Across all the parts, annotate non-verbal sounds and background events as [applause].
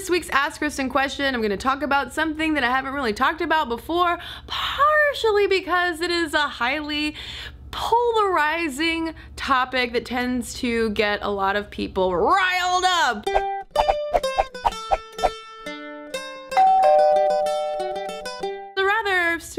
this week's Ask Cristen question, I'm going to talk about something that I haven't really talked about before, partially because it is a highly polarizing topic that tends to get a lot of people riled up.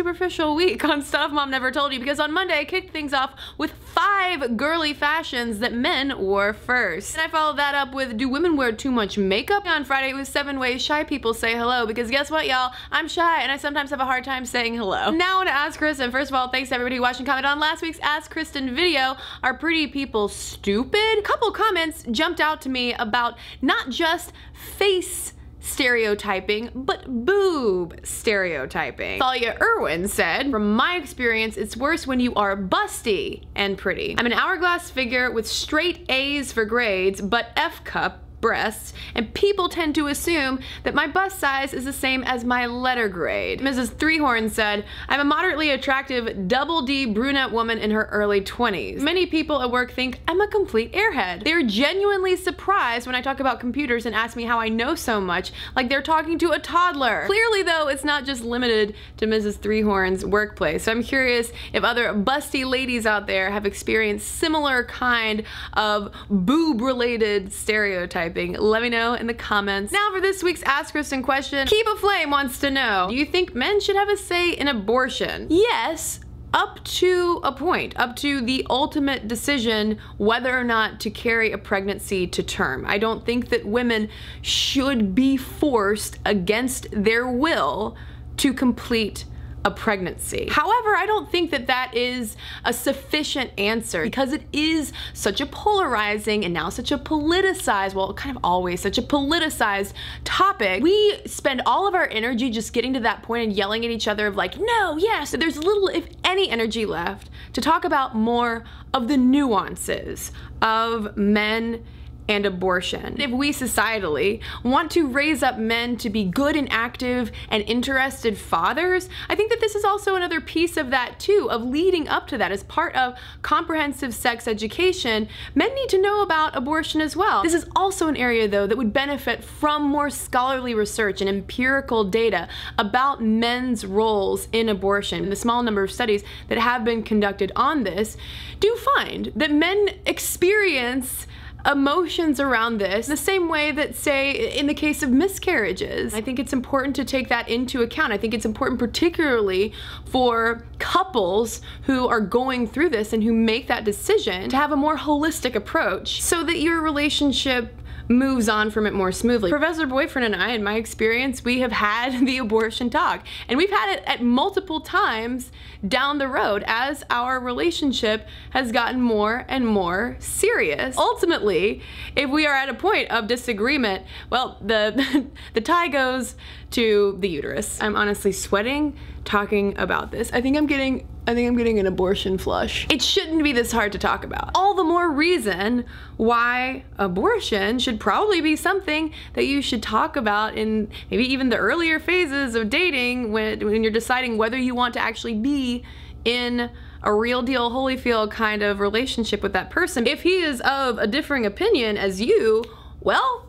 Superficial week on Stuff Mom Never Told You because on Monday I kicked things off with five girly fashions that men wore first. And I followed that up with do women wear too much makeup? On Friday it was seven ways shy people say hello because guess what y'all? I'm shy and I sometimes have a hard time saying hello. Now to Ask Cristen. First of all, thanks to everybody who watched and commented on last week's Ask Cristen video. Are pretty people stupid? A couple comments jumped out to me about not just face stereotyping, but boob stereotyping. Thalia Irwin said, From my experience, it's worse when you are busty and pretty. I'm an hourglass figure with straight A's for grades, but F cup breasts, and people tend to assume that my bust size is the same as my letter grade. Mrs. Threehorn said, I'm a moderately attractive double D brunette woman in her early 20s. Many people at work think I'm a complete airhead. They're genuinely surprised when I talk about computers and ask me how I know so much, like they're talking to a toddler. Clearly though, it's not just limited to Mrs. Threehorn's workplace. So I'm curious if other busty ladies out there have experienced similar kind of boob related stereotypes typing? Let me know in the comments. Now for this week's Ask Cristen question, Keep a Flame wants to know, do you think men should have a say in abortion? Yes, up to a point, up to the ultimate decision whether or not to carry a pregnancy to term. I don't think that women should be forced against their will to complete a pregnancy. However, I don't think that that is a sufficient answer because it is such a polarizing and now such a politicized, well, kind of always such a politicized topic. We spend all of our energy just getting to that point and yelling at each other of like, no, yes, there's little, if any, energy left to talk about more of the nuances of men and abortion. If we societally want to raise up men to be good and active and interested fathers, I think that this is also another piece of that too, of leading up to that as part of comprehensive sex education. Men need to know about abortion as well. This is also an area though that would benefit from more scholarly research and empirical data about men's roles in abortion. The small number of studies that have been conducted on this do find that men experience emotions around this the same way that say in the case of miscarriages. I think it's important to take that into account. I think it's important particularly for couples who are going through this and who make that decision to have a more holistic approach so that your relationship moves on from it more smoothly. Professor Boyfriend and I, in my experience, we have had [laughs] the abortion talk. And we've had it at multiple times down the road as our relationship has gotten more and more serious. Ultimately, if we are at a point of disagreement, well, the, [laughs] the tie goes to the uterus. I'm honestly sweating talking about this. I think I'm getting I think I'm getting an abortion flush. It shouldn't be this hard to talk about. All the more reason why abortion should probably be something that you should talk about in maybe even the earlier phases of dating when, when you're deciding whether you want to actually be in a real deal Holyfield kind of relationship with that person. If he is of a differing opinion as you, well,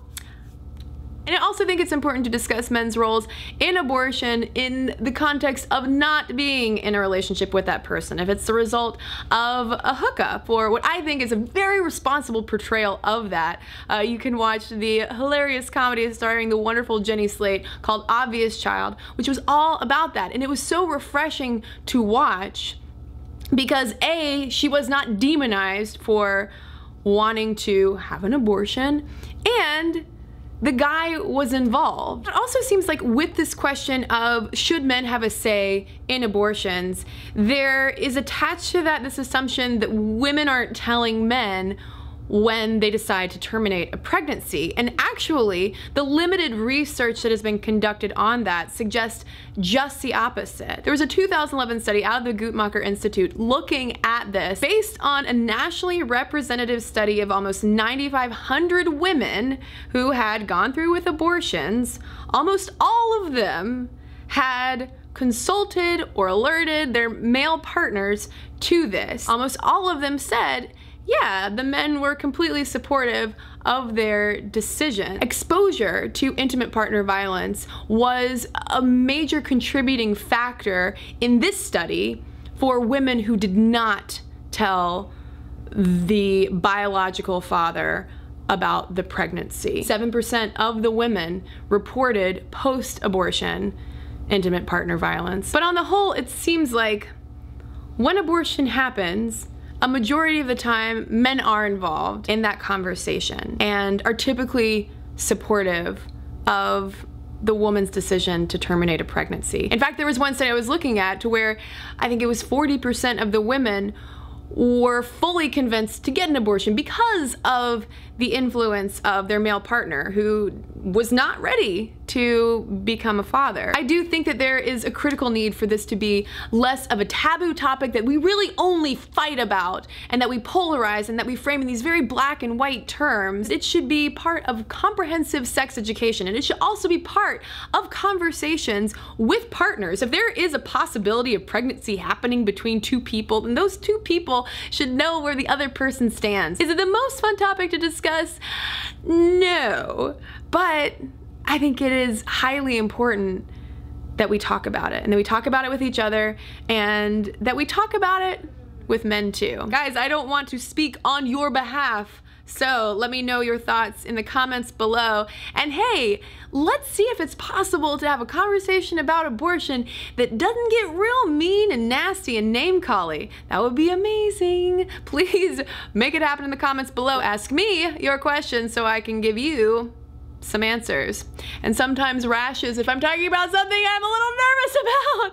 and I also think it's important to discuss men's roles in abortion in the context of not being in a relationship with that person. If it's the result of a hookup or what I think is a very responsible portrayal of that, uh, you can watch the hilarious comedy starring the wonderful Jenny Slate called Obvious Child, which was all about that. And it was so refreshing to watch because A, she was not demonized for wanting to have an abortion and the guy was involved. It also seems like with this question of should men have a say in abortions, there is attached to that this assumption that women aren't telling men when they decide to terminate a pregnancy. And actually, the limited research that has been conducted on that suggests just the opposite. There was a 2011 study out of the Guttmacher Institute looking at this based on a nationally representative study of almost 9,500 women who had gone through with abortions. Almost all of them had consulted or alerted their male partners to this. Almost all of them said yeah, the men were completely supportive of their decision. Exposure to intimate partner violence was a major contributing factor in this study for women who did not tell the biological father about the pregnancy. 7% of the women reported post abortion intimate partner violence. But on the whole, it seems like when abortion happens, a majority of the time, men are involved in that conversation and are typically supportive of the woman's decision to terminate a pregnancy. In fact, there was one study I was looking at to where I think it was 40% of the women were fully convinced to get an abortion because of the influence of their male partner who was not ready to become a father. I do think that there is a critical need for this to be less of a taboo topic that we really only fight about and that we polarize and that we frame in these very black and white terms. It should be part of comprehensive sex education and it should also be part of conversations with partners. If there is a possibility of pregnancy happening between two people, then those two people should know where the other person stands. Is it the most fun topic to discuss? No, but I think it is highly important that we talk about it and that we talk about it with each other and that we talk about it with men too. Guys, I don't want to speak on your behalf, so let me know your thoughts in the comments below. And hey, let's see if it's possible to have a conversation about abortion that doesn't get real mean and nasty and name-cally. That would be amazing. [laughs] Please make it happen in the comments below. Ask me your questions so I can give you some answers. And sometimes rashes if I'm talking about something I'm a little nervous [laughs] about.